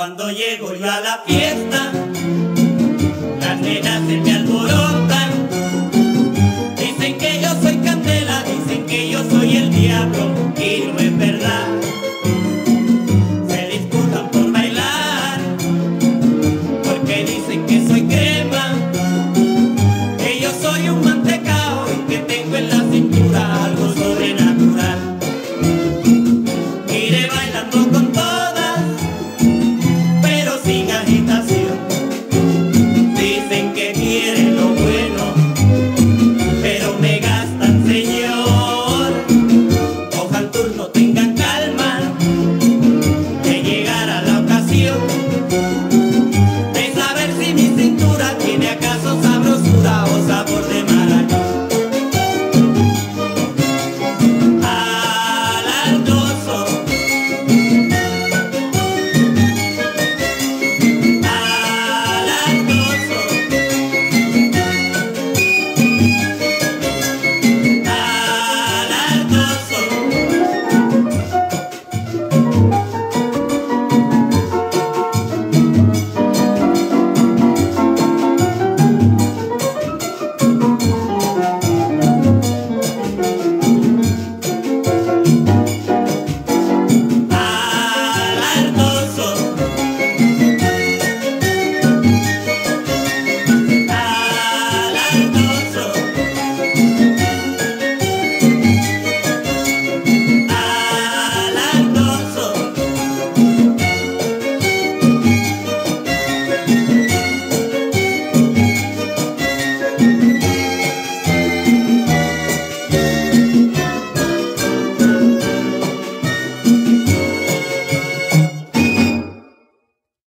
Cuando llego yo a la fiesta, las nenas se me alborotan. Dicen que yo soy candela, dicen que yo soy el diablo. me.